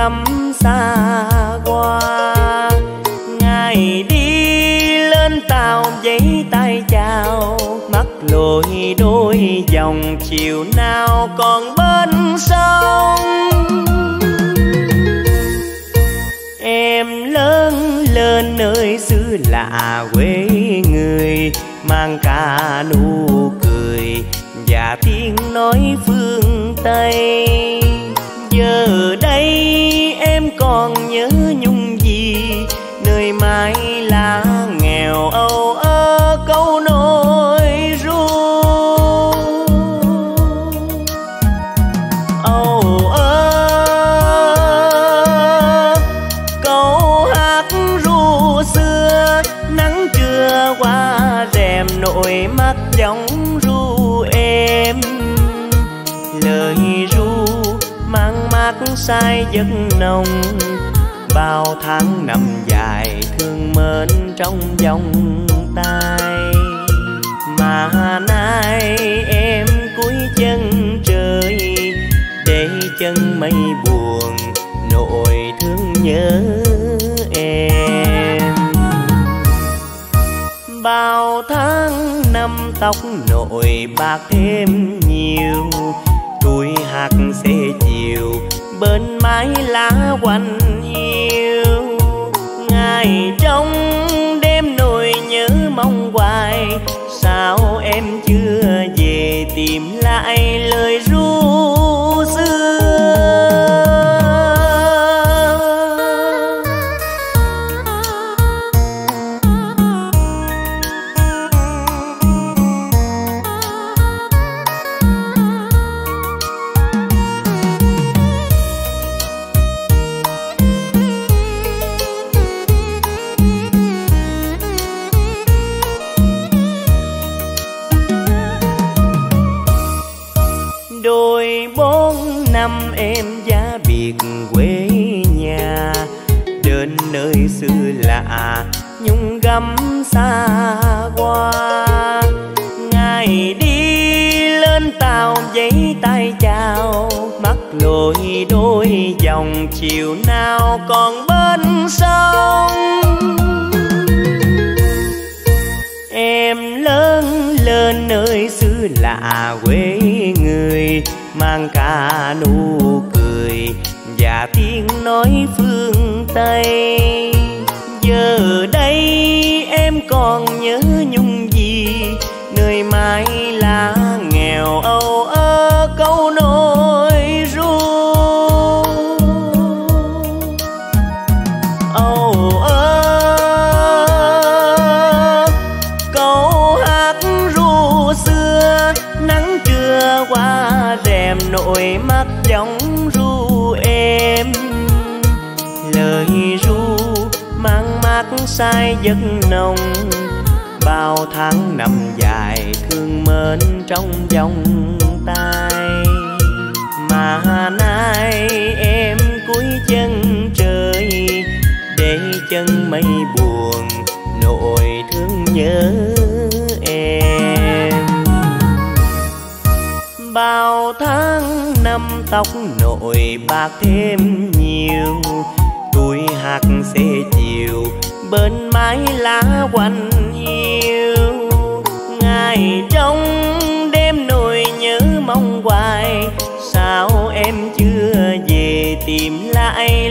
gấm xa qua ngày đi lên tàu, giấy tay chào, mắt lội đôi dòng chiều nào còn bên sông. Em lớn lên nơi xứ lạ quê người, mang cả nụ cười và tiếng nói phương tây. Giờ đây nhớ nhung gì? Nơi mái lá nghèo âu ơ câu nỗi ru. Âu ơ câu hát ru xưa, nắng trưa qua rèm nỗi mắt giống ru em lời ru mang mát say giấc nồng bao tháng năm dài thương mến trong vòng tay. Mà nay em cúi chân trời, để chân mây buồn nỗi thương nhớ em. Bao tháng năm tóc nội bạc thêm nhiều tuổi hạt sẽ chiều bên mái lá quanh hoài. Sao em chưa về tìm lại lời còn bên sông. Em lớn lên nơi xứ lạ quê người, mang cả nụ cười và tiếng nói phương tây. Giờ đây em còn nhớ nhung gì, nơi mái lá nghèo âu mang sai giấc nồng bao tháng năm dài thương mến trong vòng tay. Mà nay em cúi chân trời, để chân mây buồn nỗi thương nhớ em. Bao tháng năm tóc nội bạc thêm nhiều tuổi hạt xe chiều bên mái lá quanh hiu. Ngày trong đêm nỗi nhớ mong hoài, sao em chưa về tìm lại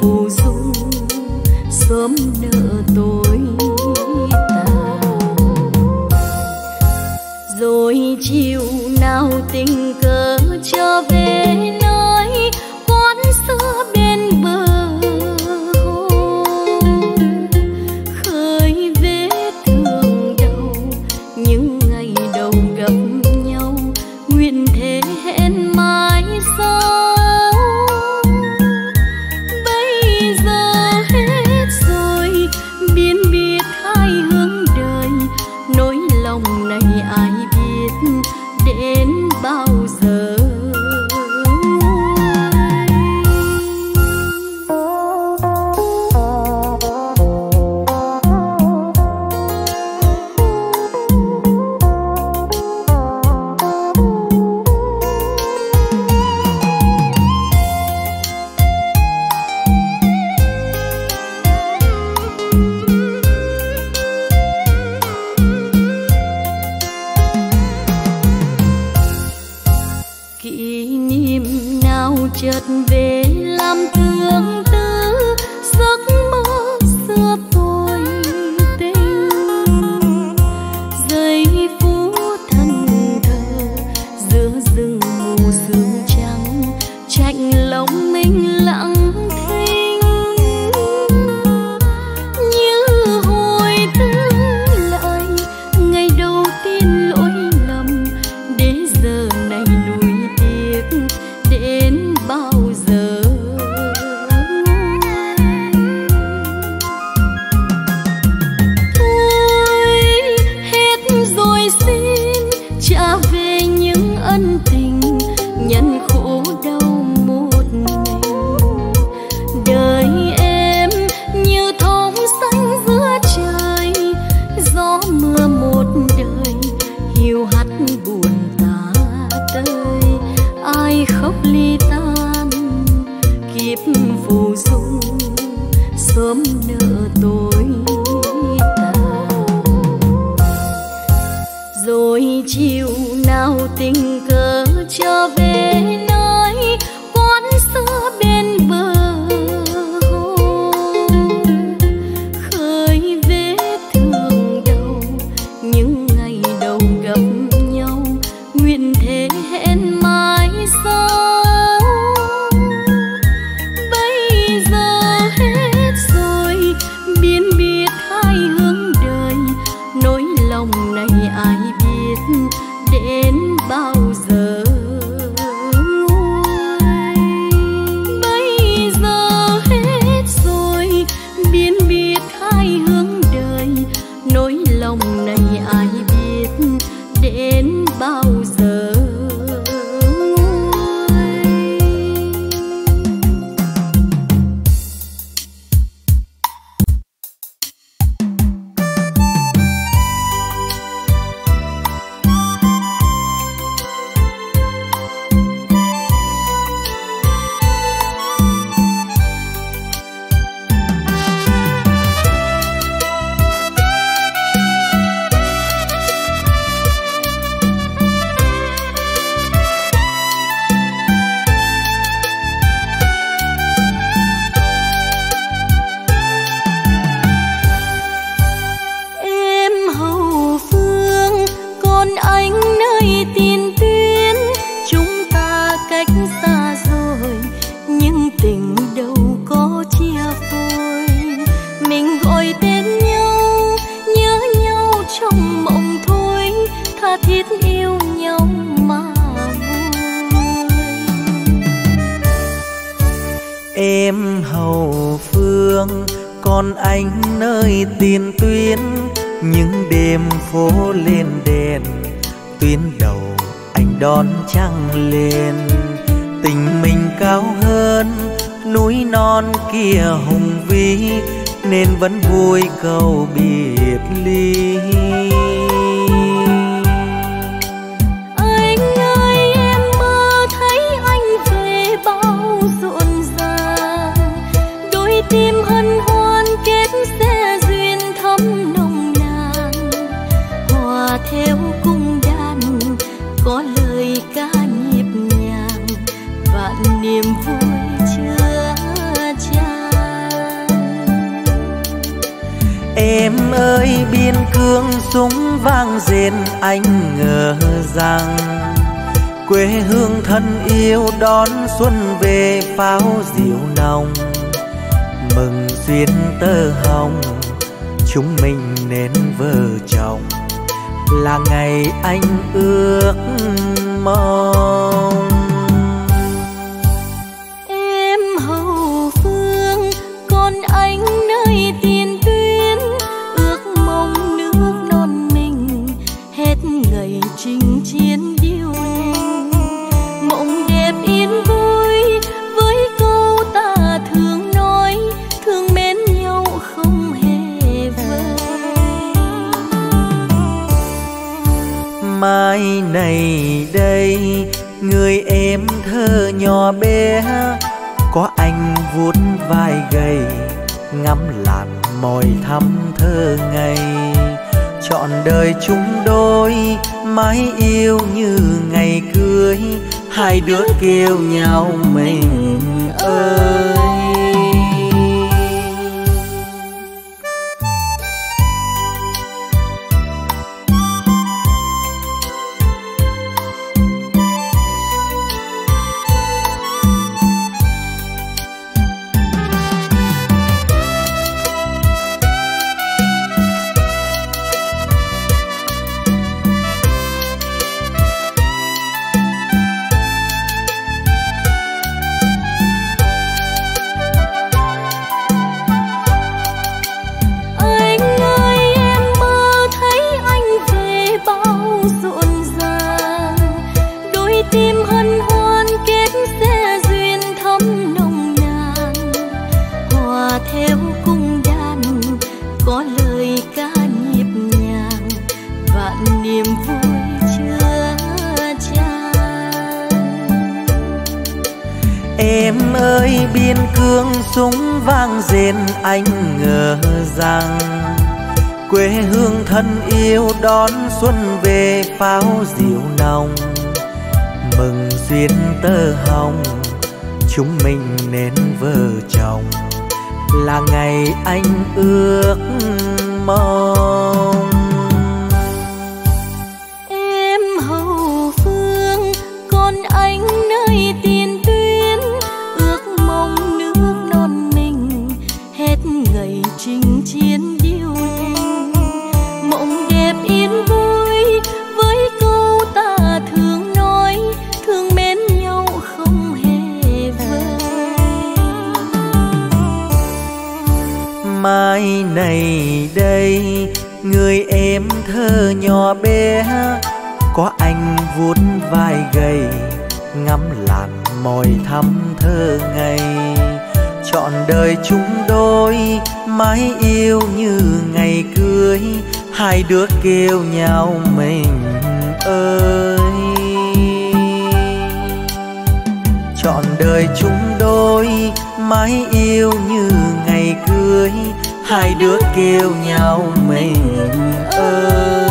phù du sớm nợ tình hùng vĩ nên vẫn vui câu biệt ly. Ơi, biên cương súng vang rền, anh ngờ rằng Quê hương thân yêu đón xuân về pháo diệu nồng. Mừng duyên tơ hồng, chúng mình nên vợ chồng. Là ngày anh ước mong. Mai này đây. Người em thơ nhỏ bé, có anh vuốt vai gầy, ngắm làn mỏi thắm thơ ngày chọn đời chúng đôi, mãi yêu như ngày cưới. Hai đứa kêu nhau, mình ơi. Em ơi, biên cương súng vang dền anh ngờ rằng quê hương thân yêu đón xuân về pháo diệu nồng. Mừng duyên tơ hồng, chúng mình nên vợ chồng. Là ngày anh ước mong. Ngắm làn môi thắm thơ ngày. Chọn đời chúng đôi, mãi yêu như ngày cưới. Hai đứa kêu nhau mình ơi. Chọn đời chúng đôi, mãi yêu như ngày cưới. Hai đứa kêu nhau mình ơi.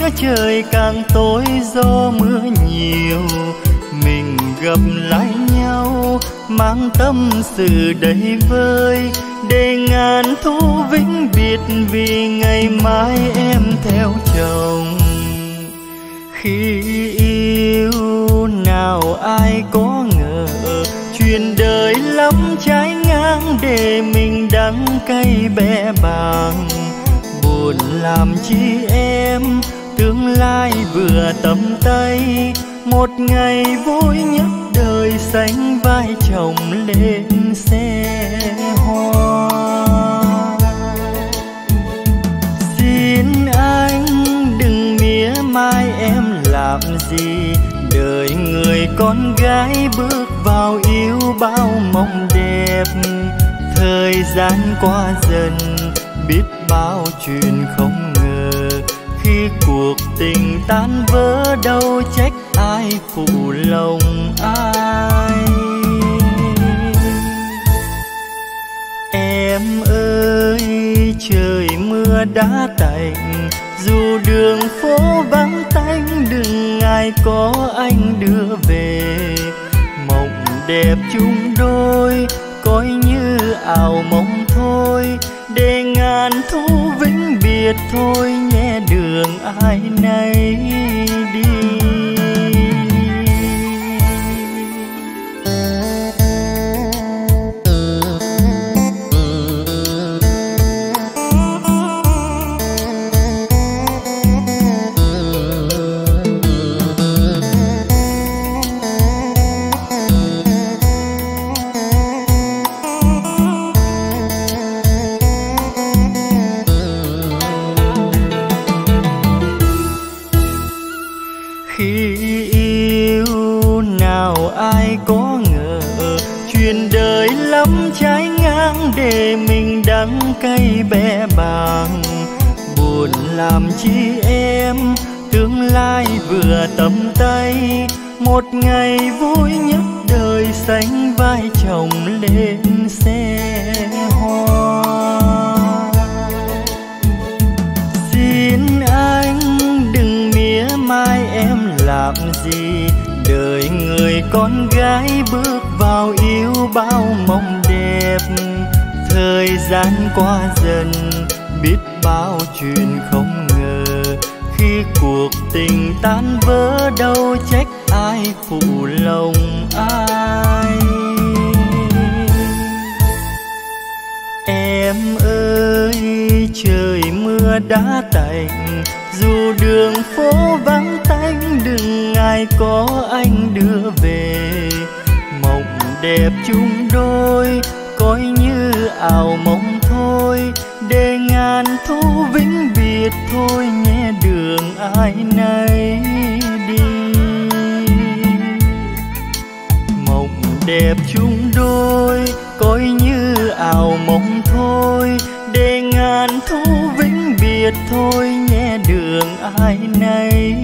Đã trời càng tối do mưa nhiều. Mình gặp lại nhau, mang tâm sự đầy vơi. Để ngàn thu vĩnh biệt vì ngày mai em theo chồng. Khi yêu nào ai có ngờ, chuyện đời lắm trái ngang để mình đắng cay bẽ bàng. Buồn làm chi em lai vừa tầm tay, một ngày vui nhất đời sánh vai chồng lên xe hoa. Xin anh đừng mía mai em làm gì đời người con gái bước vào yêu bao mộng đẹp. Thời gian qua dần, biết bao chuyện không ngờ khi cuộc tình tan vỡ đâu trách ai phụ lòng ai. Em ơi, trời mưa đã tạnh, dù đường phố vắng tanh, đừng ngại có anh đưa về. Mộng đẹp chung đôi, coi như ảo mộng thôi, để ngàn thu vĩnh biệt thôi nhé đường ai nấy đi. Em tương lai vừa tầm tay. Một ngày vui nhất đời sánh vai chồng lên xe hoa. Xin anh đừng mía mai em làm gì. Đời người con gái bước vào yêu bao mong đẹp. Thời gian qua dần, biết bao chuyện không khi cuộc tình tan vỡ đâu trách ai phụ lòng ai. Em ơi, trời mưa đã tạnh, dù đường phố vắng tanh, đừng ngại có anh đưa về. Mộng đẹp chung đôi, coi như ảo mộng thôi, để ngàn thu vĩnh biệt thôi nhé đường ai nấy đi. Mộng đẹp chung đôi, coi như ảo mộng thôi. Để ngàn thu vĩnh biệt thôi nhé đường ai nấy